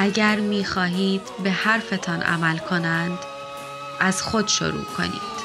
اگر می خواهید به حرفتان عمل کنند از خود شروع کنید.